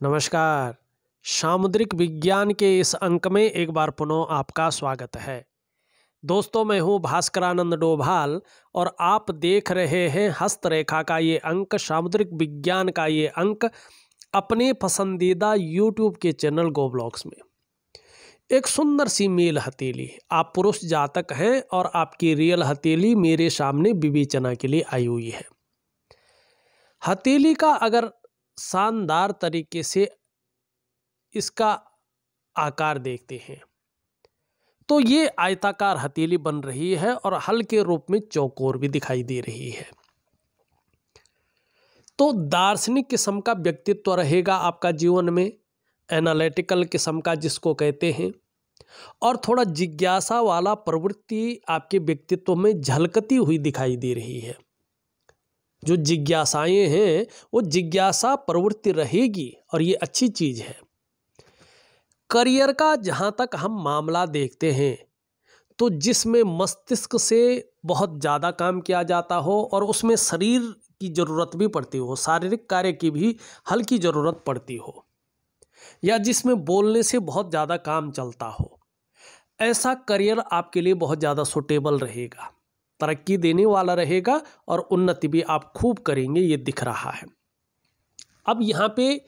नमस्कार। सामुद्रिक विज्ञान के इस अंक में एक बार पुनः आपका स्वागत है। दोस्तों, मैं हूँ भास्करानंद डोभाल और आप देख रहे हैं हस्तरेखा का ये अंक, सामुद्रिक विज्ञान का ये अंक अपने पसंदीदा यूट्यूब के चैनल गो ब्लॉग्स में। एक सुंदर सी मेल हथेली, आप पुरुष जातक हैं और आपकी रियल हथेली मेरे सामने विवेचना के लिए आई हुई है। हथेली का अगर शानदार तरीके से इसका आकार देखते हैं। तो ये आयताकार हथेली बन रही है और हल्के रूप में चौकोर भी दिखाई दे रही है। तो दार्शनिक किस्म का व्यक्तित्व रहेगा आपका जीवन में, एनालिटिकल किस्म का जिसको कहते हैं, और थोड़ा जिज्ञासा वाला प्रवृत्ति आपके व्यक्तित्व में झलकती हुई दिखाई दे रही है। जो जिज्ञासाएँ हैं, वो जिज्ञासा प्रवृत्ति रहेगी और ये अच्छी चीज़ है। करियर का जहाँ तक हम मामला देखते हैं तो जिसमें मस्तिष्क से बहुत ज़्यादा काम किया जाता हो और उसमें शरीर की ज़रूरत भी पड़ती हो, शारीरिक कार्य की भी हल्की ज़रूरत पड़ती हो, या जिसमें बोलने से बहुत ज़्यादा काम चलता हो, ऐसा करियर आपके लिए बहुत ज़्यादा सुटेबल रहेगा। तरक्की देने वाला रहेगा और उन्नति भी आप खूब करेंगे, ये दिख रहा है। अब यहाँ पे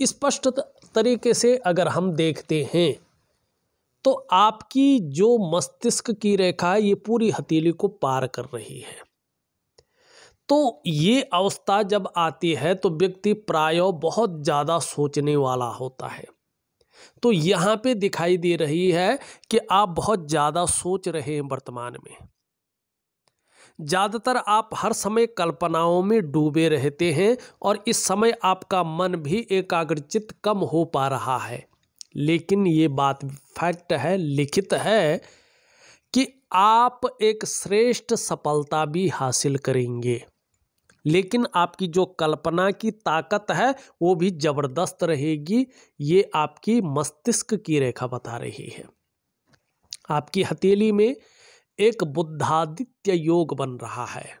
स्पष्ट तरीके से अगर हम देखते हैं तो आपकी जो मस्तिष्क की रेखा है, ये पूरी हथेली को पार कर रही है। तो ये अवस्था जब आती है तो व्यक्ति प्राय बहुत ज़्यादा सोचने वाला होता है। तो यहाँ पे दिखाई दे रही है कि आप बहुत ज़्यादा सोच रहे हैं वर्तमान में। ज़्यादातर आप हर समय कल्पनाओं में डूबे रहते हैं और इस समय आपका मन भी एकाग्रचित कम हो पा रहा है। लेकिन ये बात फैक्ट है, लिखित है कि आप एक श्रेष्ठ सफलता भी हासिल करेंगे। लेकिन आपकी जो कल्पना की ताकत है, वो भी ज़बरदस्त रहेगी। ये आपकी मस्तिष्क की रेखा बता रही है। आपकी हथेली में एक बुद्धादित्य योग बन रहा है।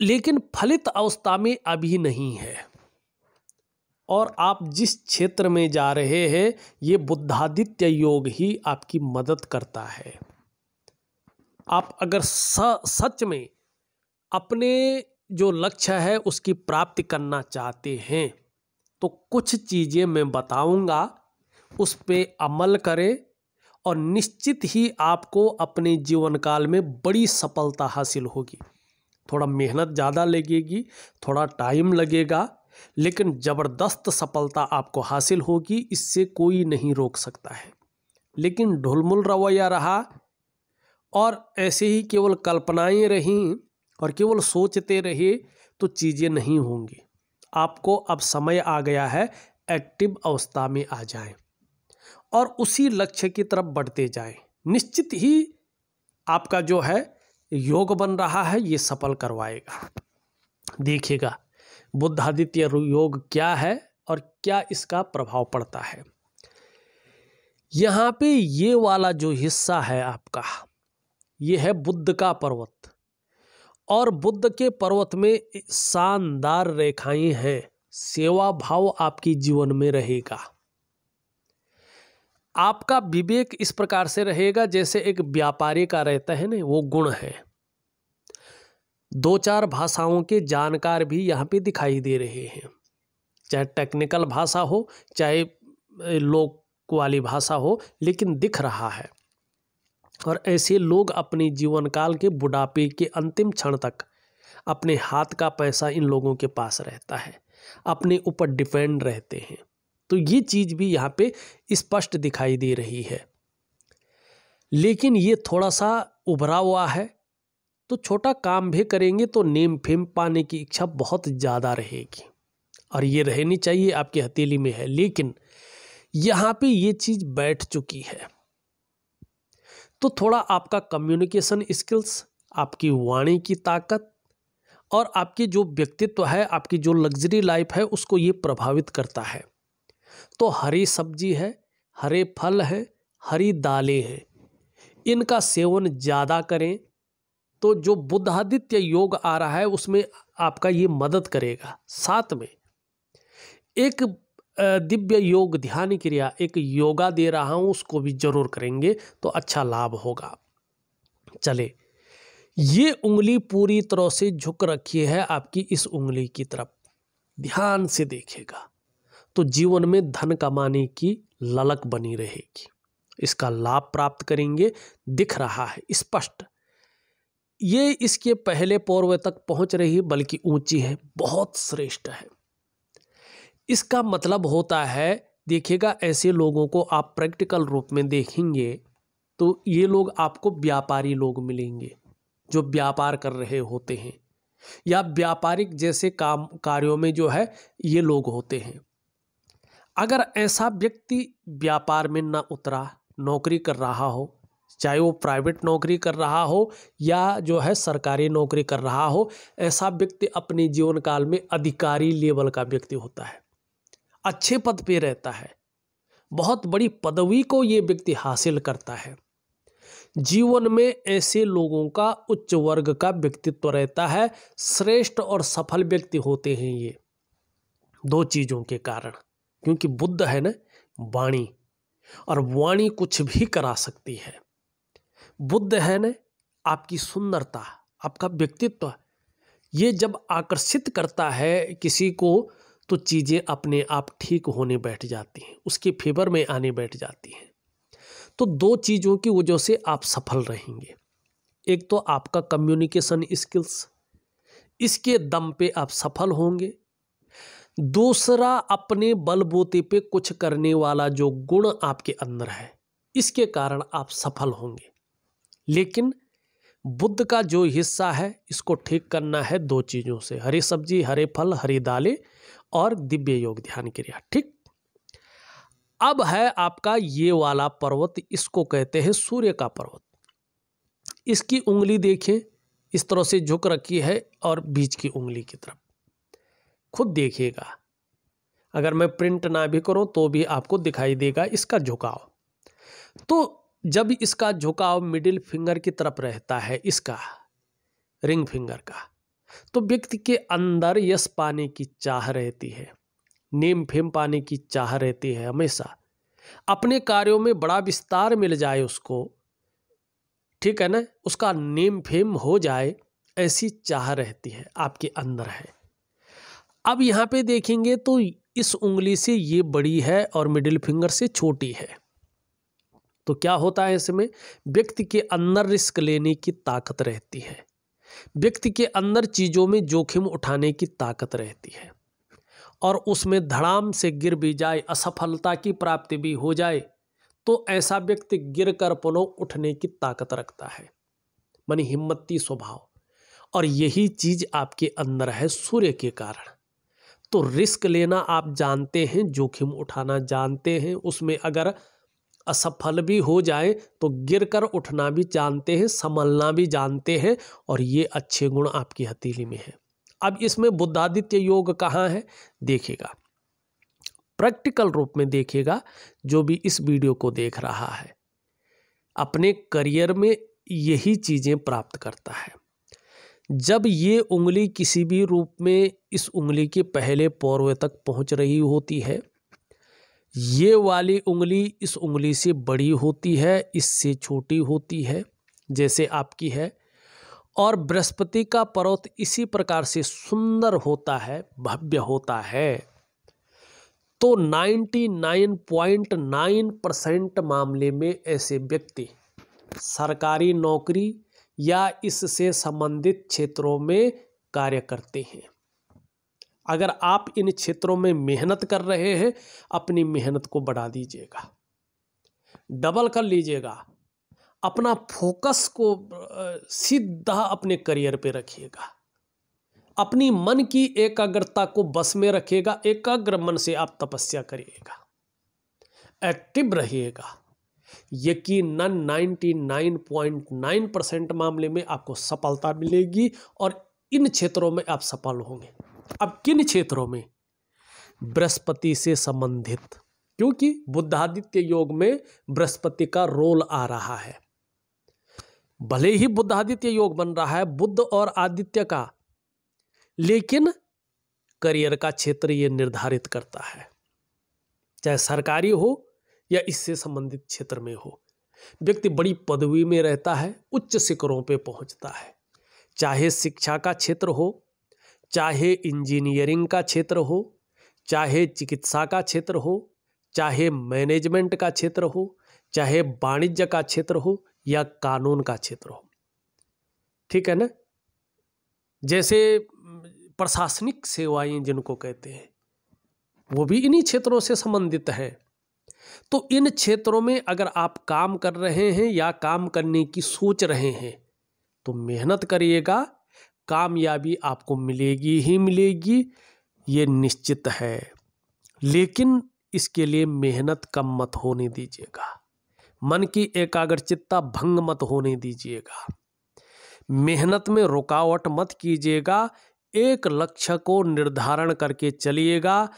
लेकिन फलित अवस्था में अभी नहीं है। और आप जिस क्षेत्र में जा रहे हैं ये बुद्धादित्य योग ही आपकी मदद करता है। आप अगर स, सच में अपने जो लक्ष्य है उसकी प्राप्ति करना चाहते हैं तो कुछ चीज़ें मैं बताऊँगा उस पर अमल करें और निश्चित ही आपको अपने जीवन काल में बड़ी सफलता हासिल होगी। थोड़ा मेहनत ज़्यादा लगेगी, थोड़ा टाइम लगेगा, लेकिन ज़बरदस्त सफलता आपको हासिल होगी, इससे कोई नहीं रोक सकता है। लेकिन ढुलमुल रवैया रहा और ऐसे ही केवल कल्पनाएँ रहीं और केवल सोचते रहे तो चीज़ें नहीं होंगी। आपको अब समय आ गया है, एक्टिव अवस्था में आ जाएँ। और उसी लक्ष्य की तरफ़ बढ़ते जाएँ। निश्चित ही आपका जो है योग बन रहा है, ये सफल करवाएगा। देखिएगा, बुद्धादित्य योग क्या है और क्या इसका प्रभाव पड़ता है? यहाँ पे ये वाला जो हिस्सा है आपका, ये है बुद्ध का पर्वत। और बुद्ध के पर्वत में शानदार रेखाएँ हैं, सेवा भाव आपकी जीवन में रहेगा। आपका विवेक इस प्रकार से रहेगा जैसे एक व्यापारी का रहता है ना, वो गुण है। दो चार भाषाओं के जानकार भी यहाँ पे दिखाई दे रहे हैं। चाहे टेक्निकल भाषा हो, चाहे लोक वाली भाषा हो, लेकिन दिख रहा है। और ऐसे लोग अपने जीवन काल के बुढ़ापे के अंतिम क्षण तक अपने हाथ का पैसा इन लोगों के पास रहता है। अपने ऊपर डिपेंड रहते हैं। तो ये चीज़ भी यहाँ पे स्पष्ट दिखाई दे रही है। लेकिन ये थोड़ा सा उभरा हुआ है तो छोटा काम भी करेंगे तो नेम फेम पाने की इच्छा बहुत ज़्यादा रहेगी। और ये रहनी चाहिए आपकी हथेली में है, लेकिन यहाँ पे ये चीज़ बैठ चुकी है। तो थोड़ा आपका कम्युनिकेशन स्किल्स आपकी वाणी की ताकत और आपकी जो व्यक्तित्व है, आपकी जो लग्जरी लाइफ है, उसको ये प्रभावित करता है। तो हरी सब्ज़ी है, हरे फल हैं, हरी दालें हैं। इनका सेवन ज़्यादा करें तो जो बुद्धादित्य योग आ रहा है, उसमें आपका ये मदद करेगा। साथ में एक दिव्य योग ध्यान क्रिया, एक योगा दे रहा हूँ, उसको भी ज़रूर करेंगे तो अच्छा लाभ होगा। चले, ये उंगली पूरी तरह से झुक रखी है आपकी इस उंगली की तरफ़। ध्यान से देखेगा। तो जीवन में धन कमाने की ललक बनी रहेगी। इसका लाभ प्राप्त करेंगे, दिख रहा है, स्पष्ट। ये इसके पहले पौर्व तक पहुँच रही बल्कि ऊँची है, बहुत श्रेष्ठ है। इसका मतलब होता है, देखिएगा, ऐसे लोगों को आप प्रैक्टिकल रूप में देखेंगे तो ये लोग आपको व्यापारी लोग मिलेंगे, जो व्यापार कर रहे होते हैं, या व्यापारिक जैसे काम, कार्यों में जो है, ये लोग होते हैं। अगर ऐसा व्यक्ति व्यापार में न उतरा, नौकरी कर रहा हो, चाहे वो प्राइवेट नौकरी कर रहा हो या जो है सरकारी नौकरी कर रहा हो, ऐसा व्यक्ति अपने जीवन काल में अधिकारी लेवल का व्यक्ति होता है। अच्छे पद पे रहता है। बहुत बड़ी पदवी को ये व्यक्ति हासिल करता है। जीवन में ऐसे लोगों का उच्च वर्ग का व्यक्तित्व रहता है, श्रेष्ठ और सफल व्यक्ति होते हैं ये। दो चीज़ों के कारण। क्योंकि बुद्ध है ना, वाणी, और वाणी कुछ भी करा सकती है। बुद्ध है ना, आपकी सुंदरता, आपका व्यक्तित्व, ये जब आकर्षित करता है किसी को तो चीज़ें अपने आप ठीक होने बैठ जाती हैं, उसके फेवर में आने बैठ जाती हैं। तो दो चीज़ों की वजह से आप सफल रहेंगे। एक तो आपका कम्युनिकेशन स्किल्स इसके दम पे आप सफल होंगे दूसरा अपने बलबूते पे कुछ करने वाला जो गुण आपके अंदर है, इसके कारण आप सफल होंगे। लेकिन बुद्ध का जो हिस्सा है, इसको ठीक करना है दो चीज़ों से, हरी सब्ज़ी, हरे फल, हरी दालें और दिव्य योग ध्यान क्रिया, ठीक? अब है आपका ये वाला पर्वत, इसको कहते हैं सूर्य का पर्वत। इसकी उंगली देखें, इस तरह से झुक रखी है और बीच की उंगली की तरफ़। खुद देखिएगा अगर मैं प्रिंट ना भी करूँ तो भी आपको दिखाई देगा इसका झुकाव। तो जब इसका झुकाव मिडिल फिंगर की तरफ़ रहता है, इसका रिंग फिंगर का तो व्यक्ति के अंदर यश पाने की चाह रहती है। नेम फेम पाने की चाह रहती है हमेशा। अपने कार्यों में बड़ा विस्तार मिल जाए उसको, ठीक है ना? उसका नेम फेम हो जाए, ऐसी चाह रहती है आपके अंदर है। अब यहाँ पे देखेंगे तो इस उंगली से ये बड़ी है और मिडिल फिंगर से छोटी है। तो क्या होता है इसमें? व्यक्ति के अंदर रिस्क लेने की ताकत रहती है। व्यक्ति के अंदर चीज़ों में जोखिम उठाने की ताकत रहती है। और उसमें धड़ाम से गिर भी जाए, असफलता की प्राप्ति भी हो जाए तो ऐसा व्यक्ति गिर कर पुनः उठने की ताकत रखता है। मानी हिम्मती स्वभाव। और यही चीज़ आपके अंदर है सूर्य के कारण। तो रिस्क लेना आप जानते हैं, जोखिम उठाना जानते हैं। उसमें अगर असफल भी हो जाए तो गिर कर उठना भी जानते हैं, संभलना भी जानते हैं और ये अच्छे गुण आपकी हथेली में है। अब इसमें बुद्धादित्य योग कहाँ है? देखेगा प्रैक्टिकल रूप में देखेगा जो भी इस वीडियो को देख रहा है। अपने करियर में यही चीज़ें प्राप्त करता है। जब ये उंगली किसी भी रूप में इस उंगली के पहले पौरवे तक पहुँच रही होती है, ये वाली उंगली इस उंगली से बड़ी होती है, इससे छोटी होती है, जैसे आपकी है, और बृहस्पति का पर्वत इसी प्रकार से सुंदर होता है, भव्य होता है। तो 99.9 परसेंट मामले में ऐसे व्यक्ति, सरकारी नौकरी या इससे संबंधित क्षेत्रों में कार्य करते हैं। अगर आप इन क्षेत्रों में मेहनत कर रहे हैं, अपनी मेहनत को बढ़ा दीजिएगा, डबल कर लीजिएगा, अपना फोकस को सीधा अपने करियर पे रखिएगा। अपनी मन की एकाग्रता को बस में रखिएगा, एकाग्र मन से आप तपस्या करिएगा, एक्टिव रहिएगा। यकीनन 99.9 परसेंट मामले में आपको सफलता मिलेगी और इन क्षेत्रों में आप सफल होंगे। अब किन क्षेत्रों में? बृहस्पति से संबंधित, क्योंकि बुद्धादित्य योग में बृहस्पति का रोल आ रहा है। भले ही बुद्धादित्य योग बन रहा है, बुद्ध और आदित्य का, लेकिन करियर का क्षेत्र ये निर्धारित करता है। चाहे सरकारी हो या इससे संबंधित क्षेत्र में हो। व्यक्ति बड़ी पदवी में रहता है, उच्च शिखरों पे पहुँचता है। चाहे शिक्षा का क्षेत्र हो, चाहे इंजीनियरिंग का क्षेत्र हो, चाहे चिकित्सा का क्षेत्र हो, चाहे मैनेजमेंट का क्षेत्र हो, चाहे वाणिज्य का क्षेत्र हो या कानून का क्षेत्र हो। ठीक है ना? जैसे प्रशासनिक सेवाएँ जिनको कहते हैं, वो भी इन्हीं क्षेत्रों से संबंधित हैं। तो इन क्षेत्रों में अगर आप काम कर रहे हैं या काम करने की सोच रहे हैं तो मेहनत करिएगा, कामयाबी आपको मिलेगी ही मिलेगी, ये निश्चित है। लेकिन इसके लिए मेहनत कम मत होने दीजिएगा। मन की एकाग्रचित्ता भंग मत होने दीजिएगा। मेहनत में रुकावट मत कीजिएगा, एक लक्ष्य को निर्धारण करके चलिएगा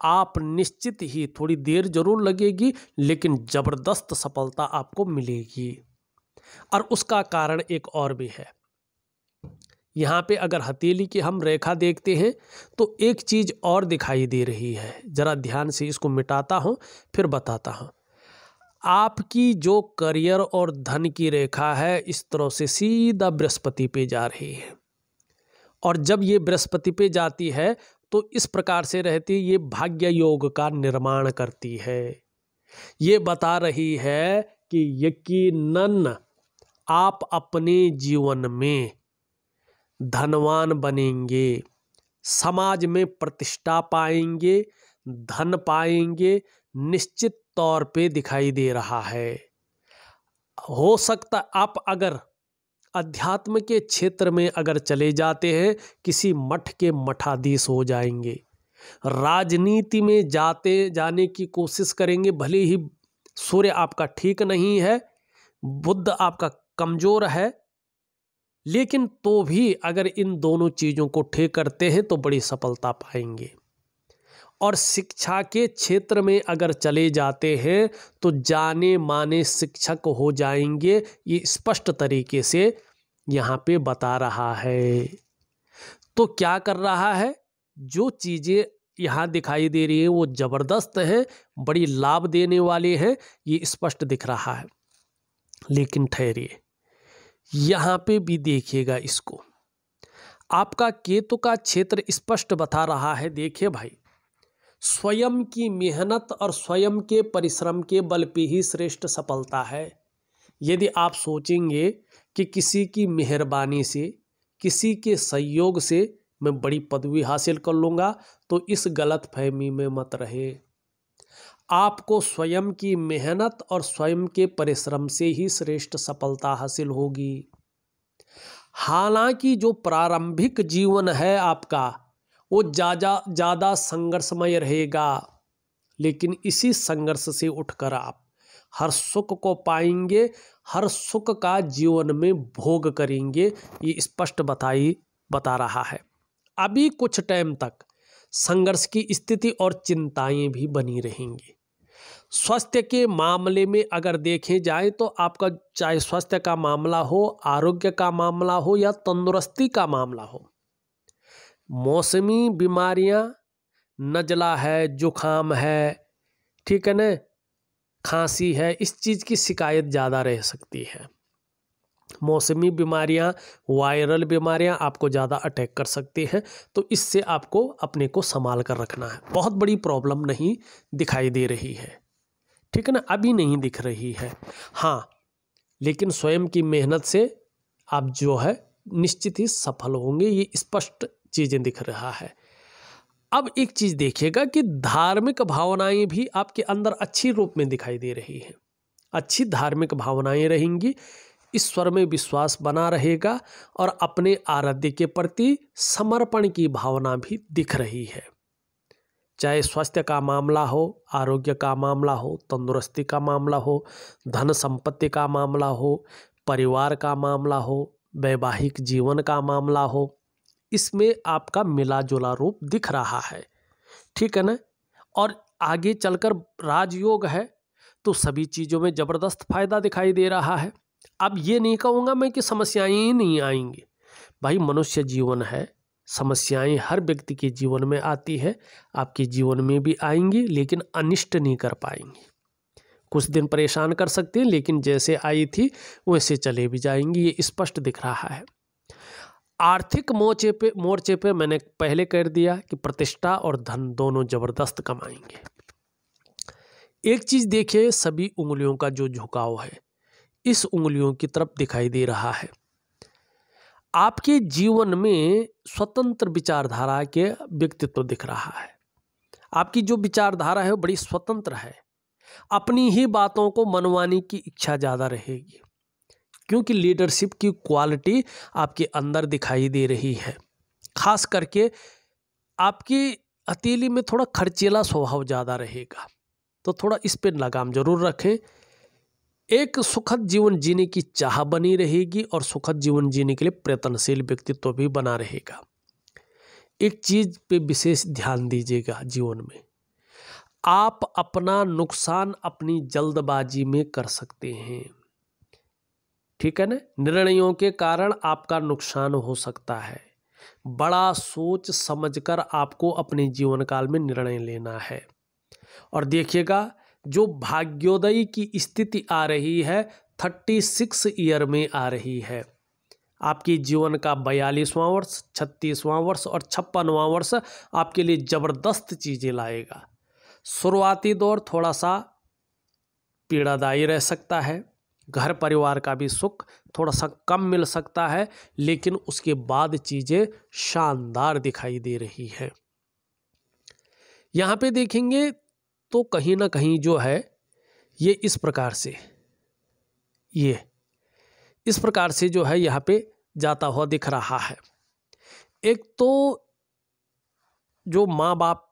आप निश्चित ही थोड़ी देर ज़रूर लगेगी, लेकिन ज़बरदस्त सफलता आपको मिलेगी। और उसका कारण एक और भी है। यहाँ पे अगर हथेली की हम रेखा देखते हैं तो एक चीज़ और दिखाई दे रही है। ज़रा ध्यान से इसको मिटाता हूँ, फिर बताता हूँ। आपकी जो करियर और धन की रेखा है, इस तरह से सीधा बृहस्पति पे जा रही है। और जब ये बृहस्पति पे जाती है तो इस प्रकार से रहती ये भाग्य योग का निर्माण करती है। ये बता रही है कि यकीनन आप अपने जीवन में धनवान बनेंगे, समाज में प्रतिष्ठा पाएँगे, धन पाएँगे, निश्चित तौर पे दिखाई दे रहा है। हो सकता आप अगर अध्यात्म के क्षेत्र में अगर चले जाते हैं, किसी मठ के मठाधीश हो जाएँगे। राजनीति में जाते, जाने की कोशिश करेंगे, भले ही सूर्य आपका ठीक नहीं है, बुद्ध आपका कमज़ोर है, लेकिन तो भी अगर इन दोनों चीज़ों को ठीक करते हैं तो बड़ी सफलता पाएँगे। और शिक्षा के क्षेत्र में अगर चले जाते हैं तो जाने माने शिक्षक हो जाएँगे, ये स्पष्ट तरीके से यहाँ पे बता रहा है। तो क्या कर रहा है? जो चीज़ें यहाँ दिखाई दे रही है, वो ज़बरदस्त हैं, बड़ी लाभ देने वाले हैं, ये स्पष्ट दिख रहा है। लेकिन ठहरिए, यहाँ पे भी देखिएगा इसको। आपका केतु का क्षेत्र स्पष्ट बता रहा है, देखिए भाई। स्वयं की मेहनत और स्वयं के परिश्रम के बल पे ही श्रेष्ठ सफलता है। यदि आप सोचेंगे कि किसी की मेहरबानी से, किसी के सहयोग से मैं बड़ी पदवी हासिल कर लूँगा तो इस गलत फहमी में मत रहे। आपको स्वयं की मेहनत और स्वयं के परिश्रम से ही श्रेष्ठ सफलता हासिल होगी। हालाँकि जो प्रारंभिक जीवन है आपका वो ज़्यादा ज़्यादा संघर्षमय रहेगा। लेकिन इसी संघर्ष से उठकर आप हर सुख को पाएँगे, हर सुख का जीवन में भोग करेंगे, ये स्पष्ट बताई, बता रहा है। अभी कुछ टाइम तक संघर्ष की स्थिति और चिंताएँ भी बनी रहेंगी। स्वास्थ्य के मामले में अगर देखे जाए तो आपका, चाहे स्वास्थ्य का मामला हो, आरोग्य का मामला हो या तंदुरुस्ती का मामला हो मौसमी बीमारियाँ, नजला है, जुखाम है, ठीक है ना? खांसी है, इस चीज़ की शिकायत ज़्यादा रह सकती है। मौसमी बीमारियाँ, वायरल बीमारियाँ आपको ज़्यादा अटैक कर सकती हैं तो इससे आपको अपने को संभाल कर रखना है। बहुत बड़ी प्रॉब्लम नहीं दिखाई दे रही है, ठीक है ना? अभी नहीं दिख रही है। हाँ लेकिन स्वयं की मेहनत से आप जो है निश्चित ही सफल होंगे, ये स्पष्ट चीज़ें दिख रहा है। अब एक चीज़ देखिएगा कि धार्मिक भावनाएँ भी आपके अंदर अच्छी रूप में दिखाई दे रही हैं। अच्छी धार्मिक भावनाएँ रहेंगी, ईश्वर में विश्वास बना रहेगा और अपने आराध्य के प्रति समर्पण की भावना भी दिख रही है। चाहे स्वास्थ्य का मामला हो, आरोग्य का मामला हो, तंदुरुस्ती का मामला हो, धन संपत्ति का मामला हो, परिवार का मामला हो, वैवाहिक जीवन का मामला हो इसमें आपका मिला जुला रूप दिख रहा है। ठीक है ना? और आगे चलकर राजयोग है तो सभी चीज़ों में ज़बरदस्त फ़ायदा दिखाई दे रहा है। अब ये नहीं कहूँगा मैं कि समस्याएँ ही नहीं आएँगी। भाई, मनुष्य जीवन है, समस्याएँ हर व्यक्ति के जीवन में आती है, आपके जीवन में भी आएँगी, लेकिन अनिष्ट नहीं कर पाएँगी। कुछ दिन परेशान कर सकते हैं, लेकिन जैसे आई थी, वैसे चले भी जाएँगी, ये स्पष्ट दिख रहा है। आर्थिक मोर्चे पे मोर्चे पे मैंने पहले कर दिया कि प्रतिष्ठा और धन दोनों ज़बरदस्त कमाएँगे। एक चीज़ देखिए, सभी उंगलियों का जो झुकाव है, इस उंगलियों की तरफ़ दिखाई दे रहा है। आपके जीवन में स्वतंत्र विचारधारा के व्यक्तित्व दिख रहा है। आपकी जो विचारधारा है वो बड़ी स्वतंत्र है। अपनी ही बातों को मनवाने की इच्छा ज़्यादा रहेगी। क्योंकि लीडरशिप की क्वालिटी आपके अंदर दिखाई दे रही है। खास करके आपकी हथेली में थोड़ा खर्चीला स्वभाव ज़्यादा रहेगा। तो थोड़ा इस पर लगाम ज़रूर रखें। एक सुखद जीवन जीने की चाह बनी रहेगी और सुखद जीवन जीने के लिए प्रयत्नशील व्यक्तित्व तो भी बना रहेगा। एक चीज़ पे विशेष ध्यान दीजिएगा जीवन में। आप अपना नुकसान अपनी जल्दबाजी में कर सकते हैं। ठीक है ना? निर्णयों के कारण आपका नुकसान हो सकता है। बड़ा सोच समझकर आपको अपने जीवन काल में निर्णय लेना है। और देखिएगा, जो भाग्योदय की स्थिति आ रही है थर्टी सिक्स ईयर में आ रही है। आपकी जीवन का बयालीसवां वर्ष, छत्तीसवां वर्ष और छप्पनवां वर्ष आपके लिए ज़बरदस्त चीज़ें लाएगा। शुरुआती दौर थोड़ा सा पीड़ादायी रह सकता है। घर परिवार का भी सुख थोड़ा सा कम मिल सकता है, लेकिन उसके बाद चीज़ें शानदार दिखाई दे रही है। यहाँ पे देखेंगे तो कहीं ना कहीं जो है, ये इस प्रकार से, ये, इस प्रकार से जो है यहाँ पे जाता हुआ दिख रहा है। एक तो जो माँ बाप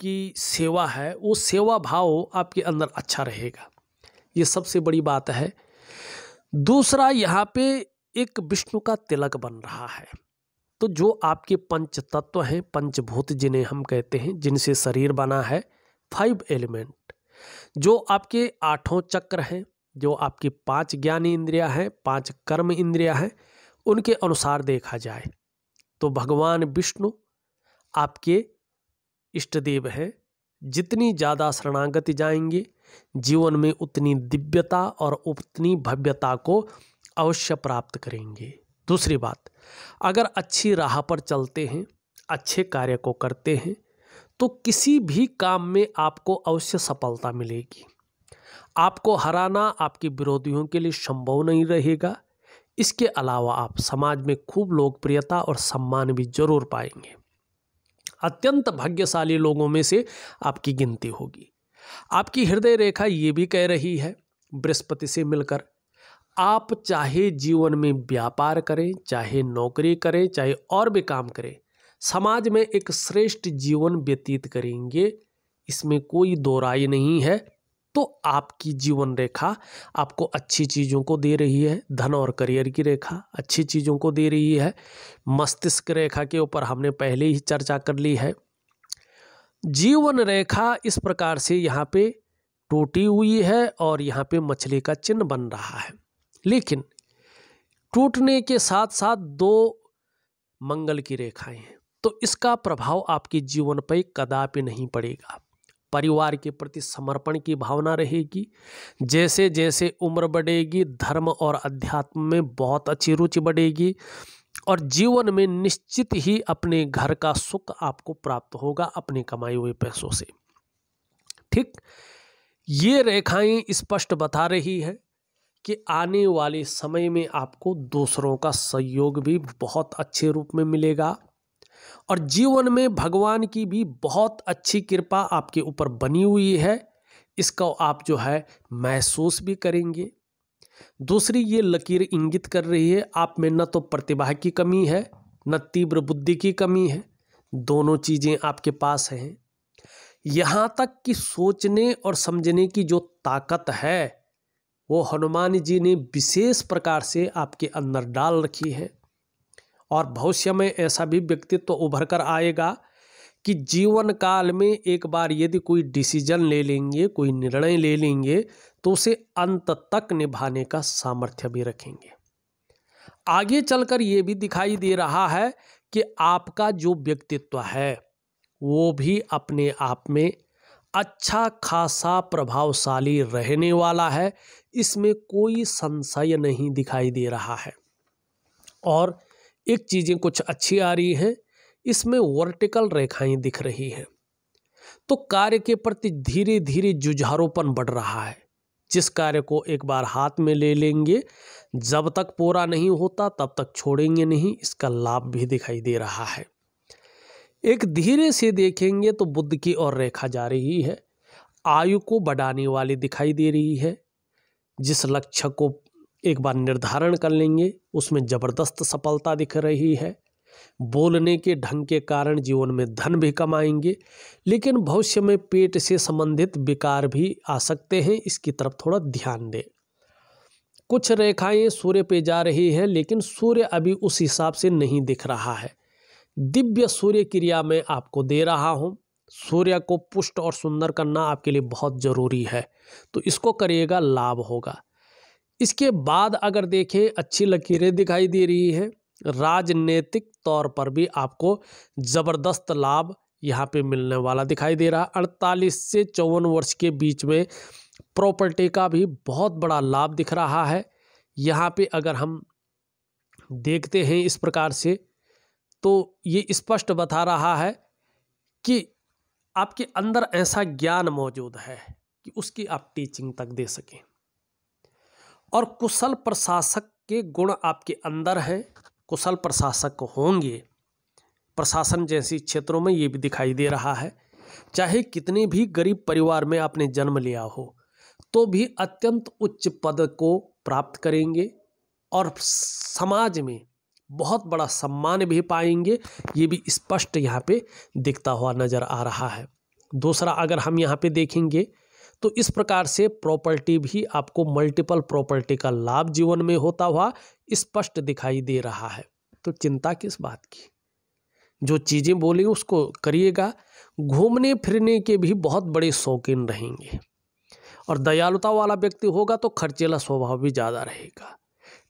की सेवा है, वो सेवा भाव आपके अंदर अच्छा रहेगा। ये सबसे बड़ी बात है दूसरा यहाँ पे एक विष्णु का तिलक बन रहा है। तो जो आपके पंच तत्व हैं, पंचभूत जिन्हें हम कहते हैं, जिनसे शरीर बना है फाइव एलिमेंट जो आपके आठों चक्र हैं, जो आपकी पाँच ज्ञान इंद्रिया हैं, पाँच कर्म इंद्रिया हैं, उनके अनुसार देखा जाए तो भगवान विष्णु आपके इष्ट देव हैं। जितनी ज़्यादा शरणागति जाएँगे जीवन में उतनी दिव्यता और उतनी भव्यता को अवश्य प्राप्त करेंगे। दूसरी बात, अगर अच्छी राह पर चलते हैं, अच्छे कार्य को करते हैं तो किसी भी काम में आपको अवश्य सफलता मिलेगी। आपको हराना आपके विरोधियों के लिए संभव नहीं रहेगा। इसके अलावा आप समाज में खूब लोकप्रियता और सम्मान भी ज़रूर पाएँगे। अत्यंत भाग्यशाली लोगों में से आपकी गिनती होगी। आपकी हृदय रेखा ये भी कह रही है, बृहस्पति से मिलकर, आप चाहे जीवन में व्यापार करें, चाहे नौकरी करें, चाहे और भी काम करें, समाज में एक श्रेष्ठ जीवन व्यतीत करेंगे, इसमें कोई दो राय नहीं है तो आपकी जीवन रेखा आपको अच्छी चीज़ों को दे रही है, धन और करियर की रेखा अच्छी चीज़ों को दे रही है, मस्तिष्क रेखा के ऊपर हमने पहले ही चर्चा कर ली है जीवन रेखा इस प्रकार से यहाँ पे टूटी हुई है और यहाँ पे मछली का चिन्ह बन रहा है। लेकिन टूटने के साथ साथ दो मंगल की रेखाएँ हैं। तो इसका प्रभाव आपके जीवन पर कदापि नहीं पड़ेगा। परिवार के प्रति समर्पण की भावना रहेगी। जैसे जैसे उम्र बढ़ेगी, धर्म और अध्यात्म में बहुत अच्छी रुचि बढ़ेगी। और जीवन में निश्चित ही अपने घर का सुख आपको प्राप्त होगा अपने कमाए हुए पैसों से। ठीक, ये रेखाएँ स्पष्ट बता रही है कि आने वाले समय में आपको दूसरों का सहयोग भी बहुत अच्छे रूप में मिलेगा और जीवन में भगवान की भी बहुत अच्छी कृपा आपके ऊपर बनी हुई है। इसको आप जो है महसूस भी करेंगे। दूसरी, ये लकीर इंगित कर रही है, आप में न तो प्रतिभा की कमी है, न तीव्र बुद्धि की कमी है, दोनों चीज़ें आपके पास हैं। यहाँ तक कि सोचने और समझने की जो ताकत है, वो हनुमान जी ने विशेष प्रकार से आपके अंदर डाल रखी है। और भविष्य में ऐसा भी व्यक्तित्व तो उभर कर आएगा कि जीवन काल में एक बार यदि कोई डिसीज़न ले लेंगे, कोई निर्णय ले लेंगे तो उसे अंत तक निभाने का सामर्थ्य भी रखेंगे। आगे चलकर ये भी दिखाई दे रहा है कि आपका जो व्यक्तित्व है, वो भी अपने आप में अच्छा खासा प्रभावशाली रहने वाला है। इसमें कोई संशय नहीं दिखाई दे रहा है। और एक चीज़ें कुछ अच्छी आ रही हैं इसमें वर्टिकल रेखाएँ दिख रही हैं। तो कार्य के प्रति धीरे धीरे जुझारोपन बढ़ रहा है। जिस कार्य को एक बार हाथ में ले लेंगे, जब तक पूरा नहीं होता, तब तक छोड़ेंगे नहीं, इसका लाभ भी दिखाई दे रहा है। एक धीरे से देखेंगे तो बुद्ध की ओर रेखा जा रही है। आयु को बढ़ाने वाली दिखाई दे रही है। जिस लक्ष्य को एक बार निर्धारण कर लेंगे, उसमें ज़बरदस्त सफलता दिख रही है। बोलने के ढंग के कारण जीवन में धन भी कमाएँगे, लेकिन भविष्य में पेट से संबंधित विकार भी आ सकते हैं। इसकी तरफ़ थोड़ा ध्यान दें। कुछ रेखाएँ सूर्य पे जा रही है, लेकिन सूर्य अभी उस हिसाब से नहीं दिख रहा है। दिव्य सूर्य क्रिया में आपको दे रहा हूँ। सूर्य को पुष्ट और सुंदर करना आपके लिए बहुत ज़रूरी है तो इसको करिएगा लाभ होगा। इसके बाद अगर देखें, अच्छी लकीरें दिखाई दे रही है। राजनीतिक तौर पर भी आपको ज़बरदस्त लाभ यहाँ पे मिलने वाला दिखाई दे रहा है। अड़तालीस से चौवन वर्ष के बीच में प्रॉपर्टी का भी बहुत बड़ा लाभ दिख रहा है। यहाँ पे अगर हम देखते हैं इस प्रकार से तो ये स्पष्ट बता रहा है कि आपके अंदर ऐसा ज्ञान मौजूद है कि उसकी आप टीचिंग तक दे सकें। और कुशल प्रशासक के गुण आपके अंदर हैं। कुशल प्रशासक होंगे। प्रशासन जैसी क्षेत्रों में ये भी दिखाई दे रहा है, चाहे कितने भी गरीब परिवार में आपने जन्म लिया हो तो भी अत्यंत उच्च पद को प्राप्त करेंगे और समाज में बहुत बड़ा सम्मान भी पाएँगे, ये भी स्पष्ट यहाँ पे दिखता हुआ नज़र आ रहा है। दूसरा, अगर हम यहाँ पे देखेंगे तो इस प्रकार से प्रॉपर्टी भी आपको मल्टीपल प्रॉपर्टी का लाभ जीवन में होता हुआ स्पष्ट दिखाई दे रहा है। तो चिंता किस बात की? जो चीज़ें बोली उसको करिएगा। घूमने फिरने के भी बहुत बड़े शौकीन रहेंगे। और दयालुता वाला व्यक्ति होगा तो खर्चेला स्वभाव भी ज़्यादा रहेगा।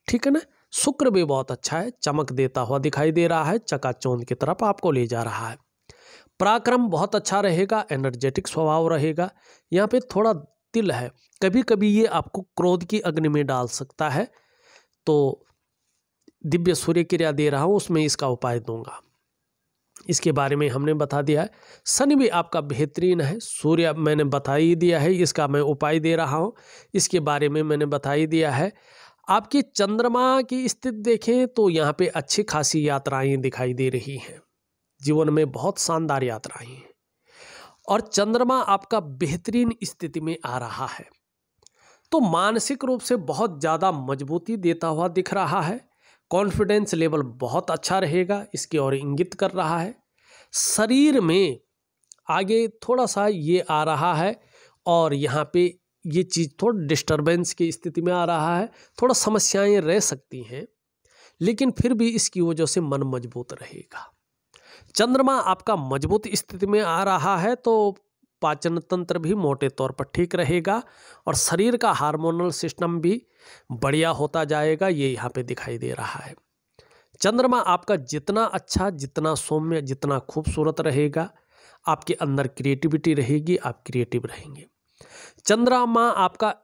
ठीक है ना? शुक्र भी बहुत अच्छा है। चमक देता हुआ दिखाई दे रहा है। चकाचौंध की तरफ़ आपको ले जा रहा है। पराक्रम बहुत अच्छा रहेगा एनर्जेटिक स्वभाव रहेगा। यहाँ पे थोड़ा तिल है। कभी कभी ये आपको क्रोध की अग्नि में डाल सकता है। तो दिव्य सूर्य क्रिया दे रहा हूँ, उसमें इसका उपाय दूँगा। इसके बारे में हमने बता दिया है। शनि भी आपका बेहतरीन है। सूर्य मैंने बता ही दिया है, इसका मैं उपाय दे रहा हूँ। इसके बारे में मैंने बता ही दिया है। आपकी चंद्रमा की स्थिति देखें तो यहाँ पे अच्छी खासी यात्राएँ दिखाई दे रही हैं। जीवन में बहुत शानदार यात्राएँ हैं। और चंद्रमा आपका बेहतरीन स्थिति में आ रहा है। तो मानसिक रूप से बहुत ज़्यादा मजबूती देता हुआ दिख रहा है। कॉन्फिडेंस लेवल बहुत अच्छा रहेगा, इसकी ओर इंगित कर रहा है। शरीर में आगे थोड़ा सा ये आ रहा है और यहाँ पे ये चीज़ थोड़ा डिस्टरबेंस की स्थिति में आ रहा है, थोड़ा समस्याएँ रह सकती हैं, लेकिन फिर भी इसकी वजह से मन मज़बूत रहेगा। चंद्रमा आपका मज़बूत स्थिति में आ रहा है तो पाचन तंत्र भी मोटे तौर पर ठीक रहेगा और शरीर का हार्मोनल सिस्टम भी बढ़िया होता जाएगा, ये यहाँ पे दिखाई दे रहा है। चंद्रमा आपका जितना अच्छा जितना सौम्य, जितना खूबसूरत रहेगा, आपके अंदर क्रिएटिविटी रहेगी, आप क्रिएटिव रहेंगे। चंद्रमा आपका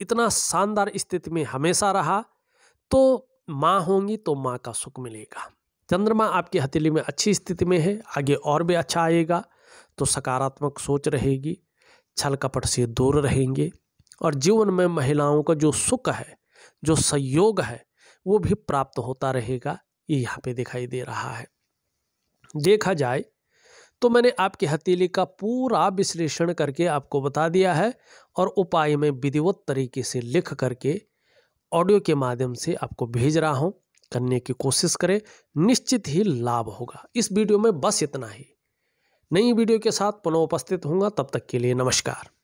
इतना शानदार स्थिति में हमेशा रहा तो माँ होंगी तो माँ का सुख मिलेगा। चंद्रमा आपकी हथेली में अच्छी स्थिति में है, आगे और भी अच्छा आएगा तो सकारात्मक सोच रहेगी, छल कपट से दूर रहेंगे, और जीवन में महिलाओं का जो सुख है, जो सहयोग है, वो भी प्राप्त होता रहेगा, ये यहाँ पे दिखाई दे रहा है। देखा जाए तो मैंने आपकी हथेली का पूरा विश्लेषण करके आपको बता दिया है, और उपाय में विधिवत तरीके से लिख करके ऑडियो के माध्यम से आपको भेज रहा हूँ। करने की कोशिश करें, निश्चित ही लाभ होगा। इस वीडियो में बस इतना ही। नई वीडियो के साथ पुनः उपस्थित होंगे तब तक के लिए नमस्कार।